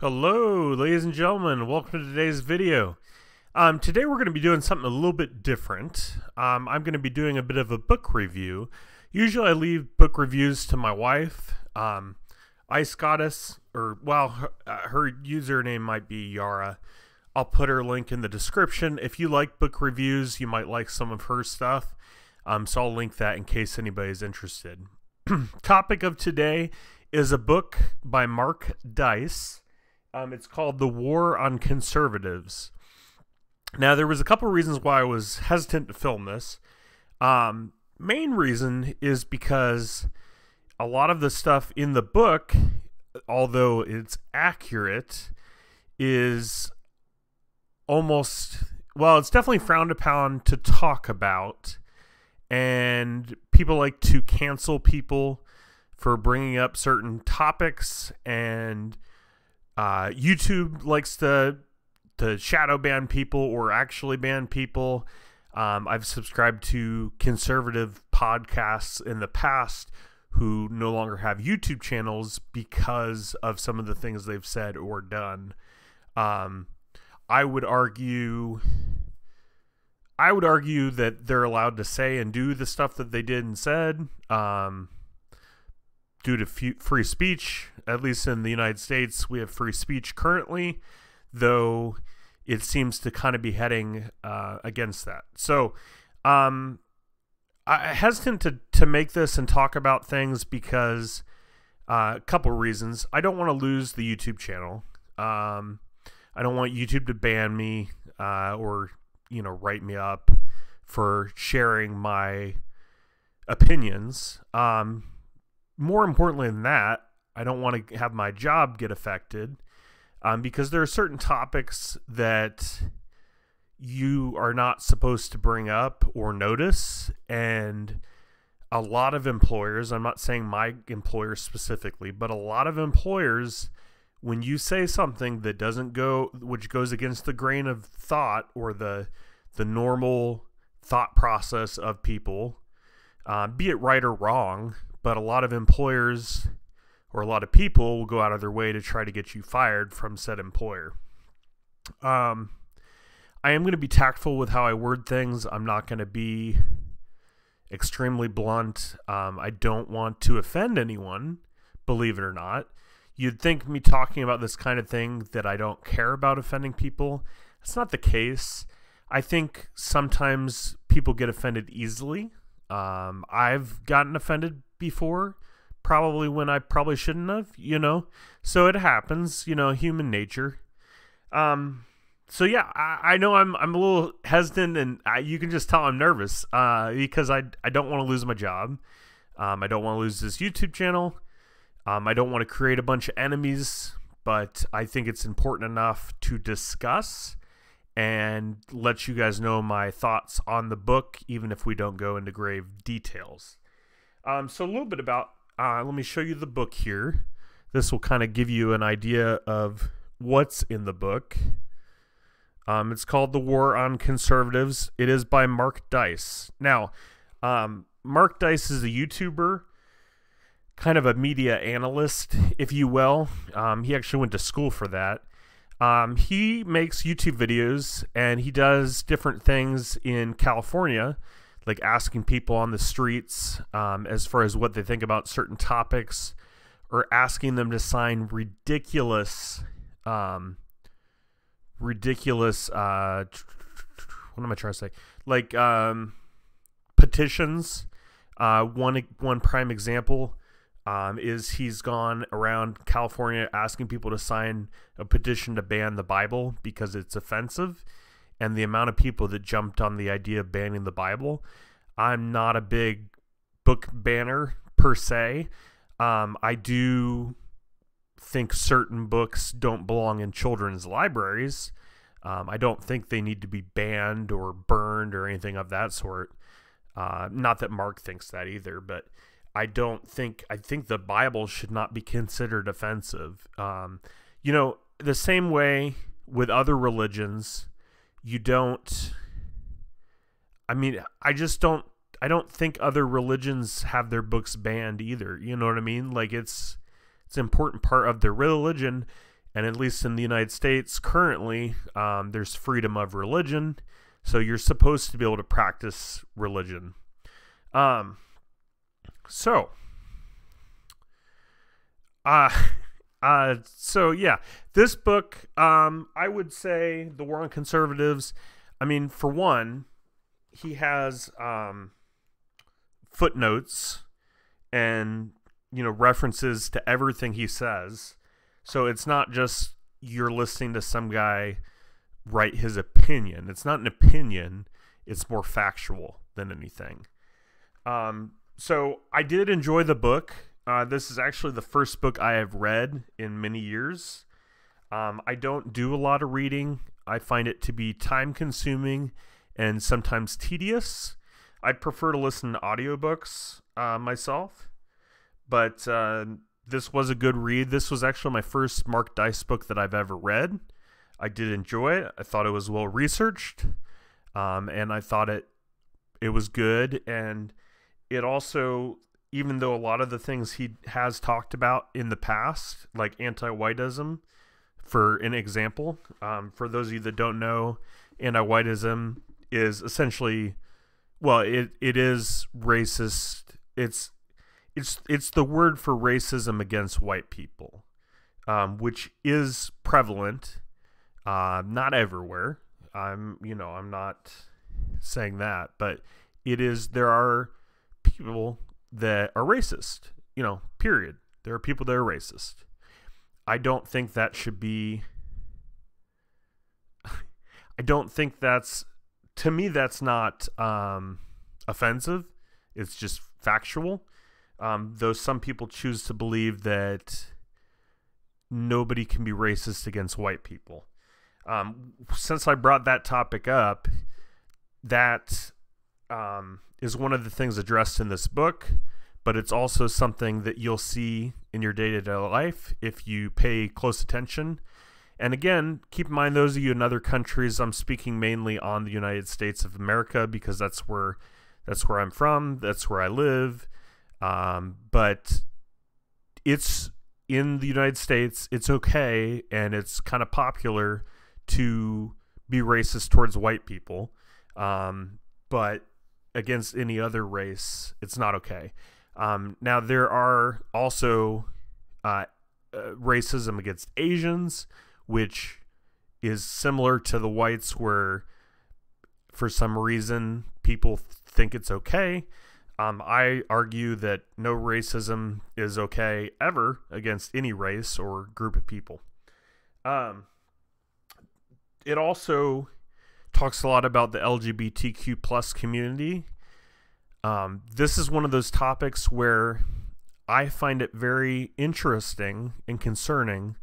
Hello, ladies and gentlemen. Welcome to today's video. Um, today we're going to be doing something a little bit different. Um, I'm going to be doing a bit of a book review. Usually I leave book reviews to my wife, um, Ice Goddess, or, well, her, uh, her username might be Yara. I'll put her link in the description. If you like book reviews, you might like some of her stuff. Um, so I'll link that in case anybody's interested. Topic of today is a book by Mark Dice. Um, it's called The War on Conservatives. Now, there was a couple reasons why I was hesitant to film this. Um, main reason is because a lot of the stuff in the book, although it's accurate, is almost well, it's definitely frowned upon to talk about, and people like to cancel people for bringing up certain topics and uh, YouTube likes to to shadow ban people or actually ban people. Um, I've subscribed to conservative podcasts in the past who no longer have YouTube channels because of some of the things they've said or done. Um, I would argue. I would argue that they're allowed to say and do the stuff that they did and said. Um, due to free speech. At least in the United States, we have free speech currently, though it seems to kind of be heading uh, against that. So, um, I hesitant to to make this and talk about things because uh, a couple reasons. I don't want to lose the YouTube channel. Um, I don't want YouTube to ban me uh, or you know write me up for sharing my opinions. Um, more importantly than that, I don't want to have my job get affected um, because there are certain topics that you are not supposed to bring up or notice. And a lot of employers, I'm not saying my employer specifically, but a lot of employers, when you say something that doesn't go, which goes against the grain of thought or the, the normal thought process of people, uh, be it right or wrong, but a lot of employers or a lot of people will go out of their way to try to get you fired from said employer. Um, I am going to be tactful with how I word things. I'm not going to be extremely blunt. Um, I don't want to offend anyone, believe it or not. You'd think me talking about this kind of thing that I don't care about offending people. That's not the case. I think sometimes people get offended easily. Um, I've gotten offended before, probably when I probably shouldn't have, you know. So it happens, you know, human nature. Um, so yeah, I, I know I'm I'm a little hesitant, and I, you can just tell I'm nervous uh, because I I don't want to lose my job. Um, I don't want to lose this YouTube channel. Um, I don't want to create a bunch of enemies, but I think it's important enough to discuss and let you guys know my thoughts on the book, even if we don't go into grave details. Um, so a little bit about, uh, let me show you the book here. This will kind of give you an idea of what's in the book. Um, it's called The War on Conservatives. It is by Mark Dice. Now, um, Mark Dice is a YouTuber, kind of a media analyst, if you will. Um, he actually went to school for that. Um, he makes YouTube videos and he does different things in California like asking people on the streets um, as far as what they think about certain topics or asking them to sign ridiculous um, ridiculous uh, what am i trying to say? Like um, petitions. Uh, one one prime example um, is he's gone around California asking people to sign a petition to ban the Bible because it's offensive and the amount of people that jumped on the idea of banning the Bible. I'm not a big book banner per se. Um, I do think certain books don't belong in children's libraries. Um, I don't think they need to be banned or burned or anything of that sort. Uh, not that Mark thinks that either, but I don't think I think the Bible should not be considered offensive. Um, you know, the same way with other religions, you don't I mean, I just don't I don't think other religions have their books banned either. You know what I mean? Like it's it's an important part of their religion And at least in the United States, currently, um, there's freedom of religion. So you're supposed to be able to practice religion. Um, so, uh, uh, so yeah, this book, um, I would say The War on Conservatives. I mean, for one, he has um, footnotes and you know references to everything he says. So it's not just you're listening to some guy write his opinion. It's not an opinion. It's more factual than anything. Um, so i did enjoy the book uh, this is actually the first book i have read in many years um, i don't do a lot of reading i find it to be time consuming and sometimes tedious I prefer to listen to audiobooks uh, myself, but uh, this was a good read. This was actually my first Mark Dice book that I've ever read. I did enjoy it. I thought it was well researched, um, and I thought it it was good. And it also, even though a lot of the things he has talked about in the past, like anti-whiteism, for an example, um, for those of you that don't know, anti-whiteism is essentially well, it it is racist. It's it's it's the word for racism against white people, um, which is prevalent, uh, not everywhere. I'm you know I'm not saying that, but it is. There are people that are racist. You know, period. There are people that are racist. I don't think that should be. I don't think that's to me that's not um, offensive. It's just factual. Um, though some people choose to believe that nobody can be racist against white people. Um, since I brought that topic up, that um, is one of the things addressed in this book, but it's also something that you'll see in your day to day life if you pay close attention and again, keep in mind those of you in other countries, I'm speaking mainly on the United States of America because that's where that's where I'm from, that's where I live. Um, but it's in the United States, it's okay and it's kind of popular to be racist towards white people. Um, but against any other race, it's not okay. Um, now, there are also uh, uh, racism against Asians which is similar to the whites, where for some reason people think it's okay. Um, I argue that no racism is okay ever against any race or group of people. Um, it also talks a lot about the LGBTQ plus community. Um, this is one of those topics where I find it very interesting and concerning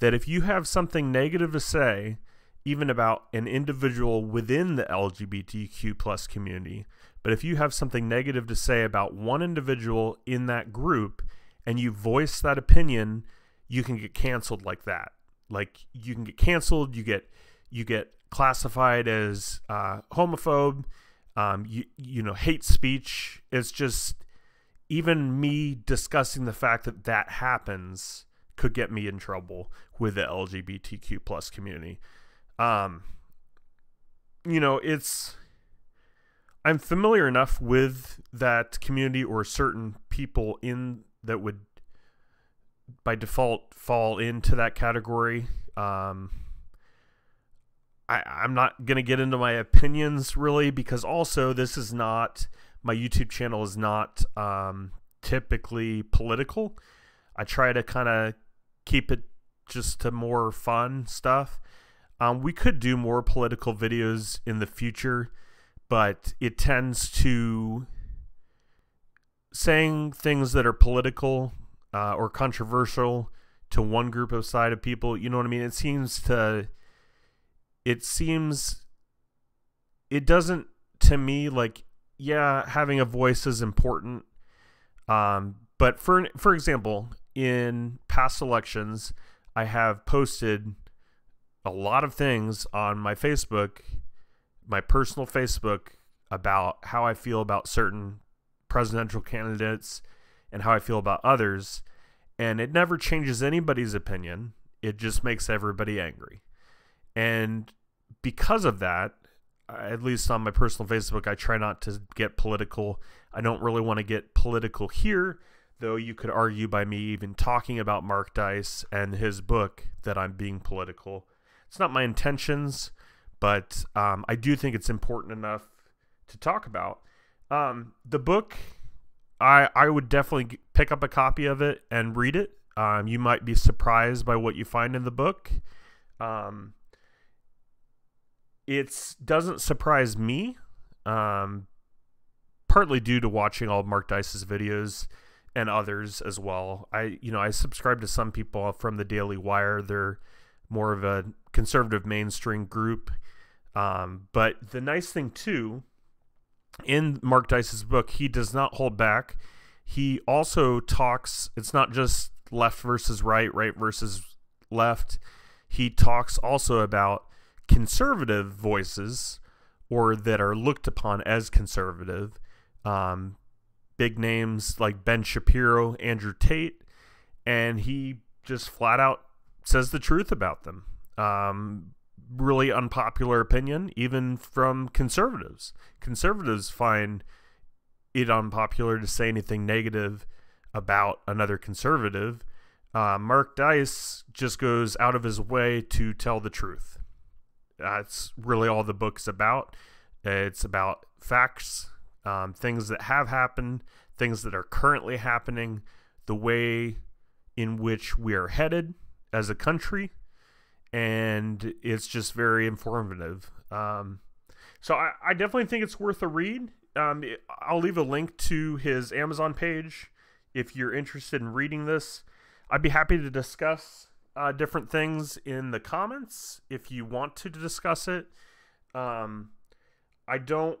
that if you have something negative to say, even about an individual within the LGBTQ plus community, but if you have something negative to say about one individual in that group and you voice that opinion, you can get canceled like that. Like you can get canceled, you get you get classified as uh, homophobe, um, you you know hate speech. It's just even me discussing the fact that that happens could get me in trouble with the LGBTQ plus community. Um, you know, it's I'm familiar enough with that community or certain people in that would by default fall into that category. Um, I, I'm not gonna get into my opinions really because also this is not my YouTube channel is not um, typically political. I try to kind of keep it just to more fun stuff. Um, we could do more political videos in the future, but it tends to saying things that are political uh, or controversial to one group of side of people. You know what I mean? It seems to. It seems. It doesn't to me like yeah, having a voice is important. Um, but for for example, in past elections, I have posted a lot of things on my Facebook, my personal Facebook, about how I feel about certain presidential candidates and how I feel about others. And it never changes anybody's opinion. It just makes everybody angry. And because of that, at least on my personal Facebook, I try not to get political. I don't really want to get political here, though you could argue by me even talking about Mark Dice and his book that I'm being political. It's not my intentions, but um, I do think it's important enough to talk about. Um, the book, I I would definitely pick up a copy of it and read it. Um, you might be surprised by what you find in the book. Um, it doesn't surprise me, um, partly due to watching all Mark Dice's videos and others as well. I you know I subscribe to some people from the Daily Wire. They're more of a conservative mainstream group. Um, but the nice thing too, in Mark Dice's book, he does not hold back. He also talks. It's not just left versus right, right versus left. He talks also about conservative voices or that are looked upon as conservative. Um, big names like Ben Shapiro, Andrew Tate, and he just flat out says the truth about them. Um, really unpopular opinion, even from conservatives. Conservatives find it unpopular to say anything negative about another conservative. Uh, Mark Dice just goes out of his way to tell the truth. That's really all the book's about. It's about facts, um, things that have happened, things that are currently happening, the way in which we are headed as a country, and it's just very informative. Um, so I, I, definitely think it's worth a read. Um, I'll leave a link to his Amazon page if you're interested in reading this. I'd be happy to discuss uh, different things in the comments if you want to discuss it. Um, I don't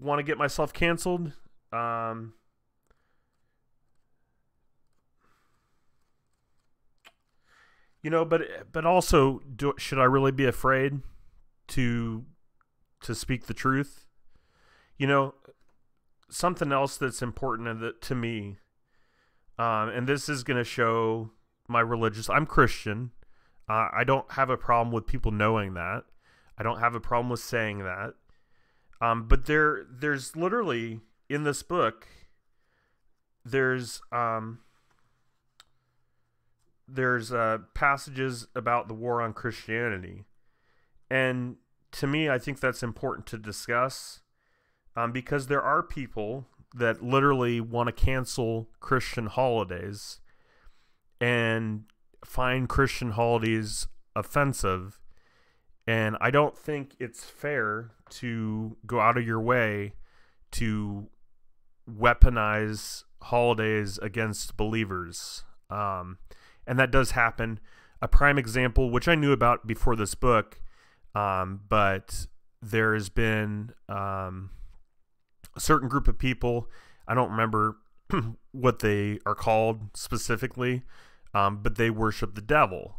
want to get myself canceled. Um, you know, but but also, do, should I really be afraid to to speak the truth? You know, something else that's important to me, um, and this is going to show my religious. I'm Christian. Uh, I don't have a problem with people knowing that. I don't have a problem with saying that. Um, but there, there's literally in this book, there's um, there's uh, passages about the war on Christianity, and to me, I think that's important to discuss um, because there are people that literally want to cancel Christian holidays and find Christian holidays offensive. And I don't think it's fair to go out of your way to weaponize holidays against believers. Um, and that does happen. A prime example, which I knew about before this book, um, but there has been um, a certain group of people. I don't remember what they are called specifically, um, but they worship the devil.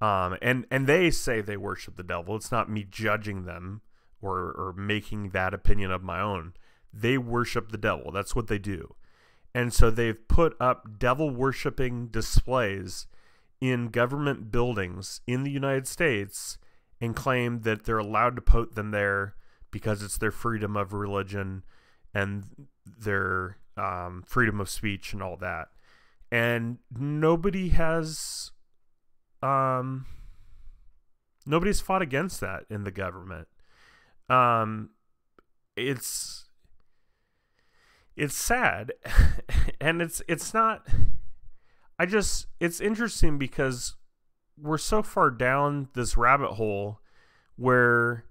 Um, and and they say they worship the devil. It's not me judging them or or making that opinion of my own. They worship the devil. That's what they do. And so they've put up devil worshiping displays in government buildings in the United States and claim that they're allowed to put them there because it's their freedom of religion and their um, freedom of speech and all that and nobody has um nobody's fought against that in the government. Um it's it's sad and it's it's not i just it's interesting because we're so far down this rabbit hole where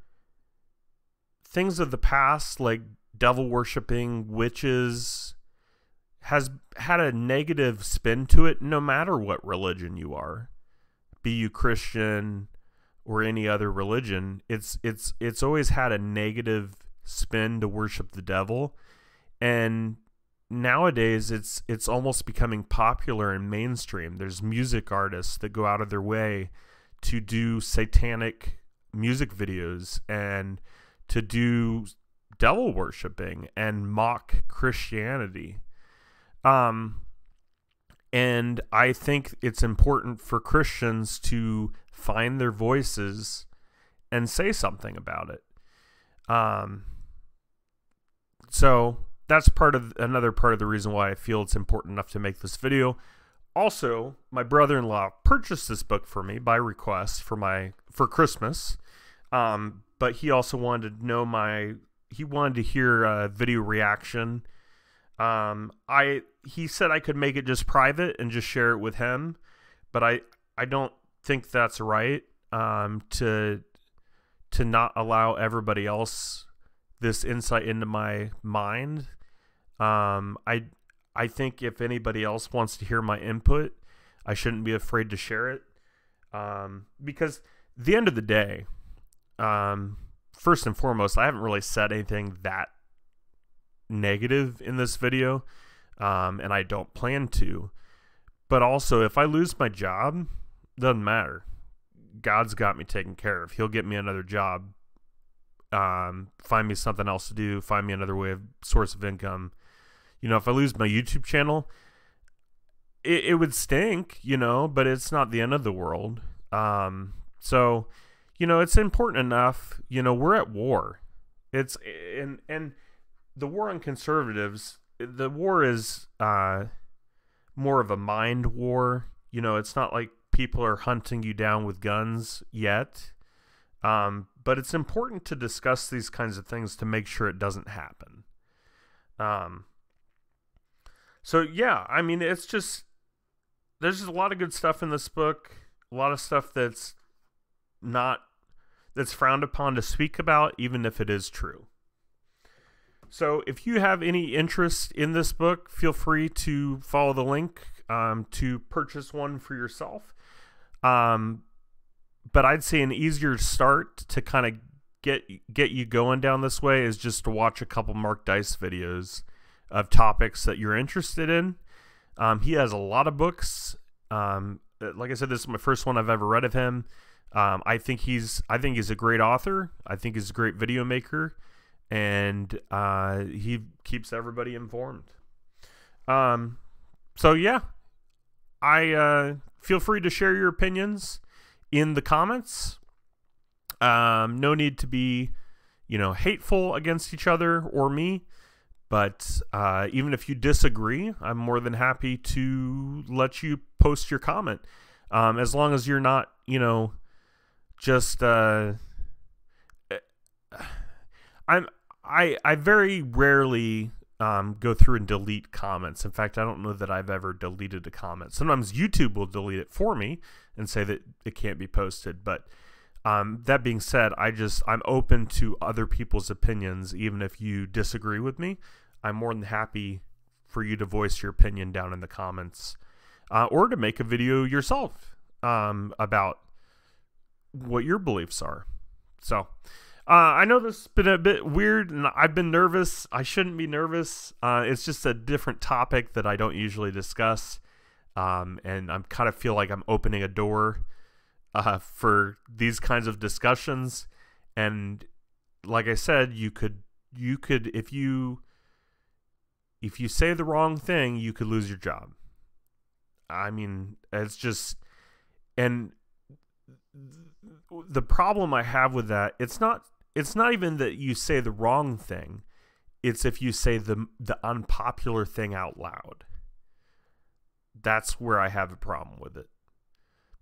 things of the past like devil worshipping witches has had a negative spin to it no matter what religion you are be you christian or any other religion it's it's it's always had a negative spin to worship the devil. And nowadays it's it's almost becoming popular and mainstream. There's music artists that go out of their way to do satanic music videos and to do devil worshiping and mock christianity um, And I think it's important for Christians to find their voices and say something about it. Um, so that's part of another part of the reason why I feel it's important enough to make this video. Also, my brother-in-law purchased this book for me by request for my for Christmas. Um, but he also wanted to know my he wanted to hear a video reaction. Um, I he said I could make it just private and just share it with him, but I I don't think that's right. Um, to to not allow everybody else this insight into my mind. Um, I I think if anybody else wants to hear my input, I shouldn't be afraid to share it. Um, because the end of the day, um, first and foremost, I haven't really said anything that negative in this video, um, and I don't plan to. But also, if I lose my job, doesn't matter. God's got me taken care of. He'll get me another job, um, find me something else to do, find me another way of source of income. You know, if I lose my YouTube channel, it, it would stink, you know, but it's not the end of the world. Um, so you know, it's important enough. You know, we're at war. It's and and the war on conservatives. The war is uh, more of a mind war. You know, it's not like people are hunting you down with guns yet. Um, but it's important to discuss these kinds of things to make sure it doesn't happen. Um, so yeah, I mean, it's just there's just a lot of good stuff in this book. A lot of stuff that's not that's frowned upon to speak about, even if it is true. So, if you have any interest in this book, feel free to follow the link um, to purchase one for yourself. Um, but I'd say an easier start to kind of get get you going down this way is just to watch a couple Mark Dice videos of topics that you're interested in. Um, he has a lot of books. Um, like I said, this is my first one I've ever read of him. Um, I think he's I think he's a great author. I think he's a great video maker, and uh, he keeps everybody informed. Um, so yeah, I uh, feel free to share your opinions in the comments. Um, no need to be, you know, hateful against each other or me. But uh, even if you disagree, I'm more than happy to let you post your comment. Um, as long as you're not, you know, just uh, I'm I I very rarely um, go through and delete comments. In fact, I don't know that I've ever deleted a comment. Sometimes YouTube will delete it for me and say that it can't be posted. But um, that being said, I just I'm open to other people's opinions, even if you disagree with me. I'm more than happy for you to voice your opinion down in the comments, uh, or to make a video yourself um, about what your beliefs are. So, uh, I know this has been a bit weird, and I've been nervous. I shouldn't be nervous. Uh, it's just a different topic that I don't usually discuss, um, and I'm kind of feel like I'm opening a door uh, for these kinds of discussions. And like I said, you could you could if you if you say the wrong thing, you could lose your job. I mean, it's just and the problem I have with that, it's not it's not even that you say the wrong thing. It's if you say the the unpopular thing out loud. That's where I have a problem with it.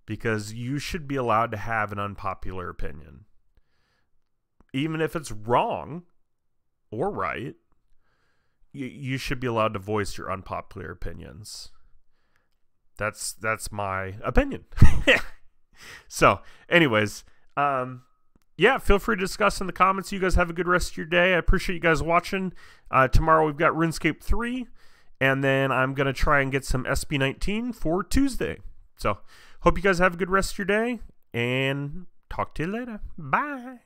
Because you should be allowed to have an unpopular opinion. Even if it's wrong or right, you, you should be allowed to voice your unpopular opinions. That's that's my opinion. so, anyways, um, yeah, feel free to discuss in the comments. You guys have a good rest of your day. I appreciate you guys watching. Uh, tomorrow we've got RuneScape 3, and then I'm going to try and get some SB19 for Tuesday. So, hope you guys have a good rest of your day, and talk to you later. Bye.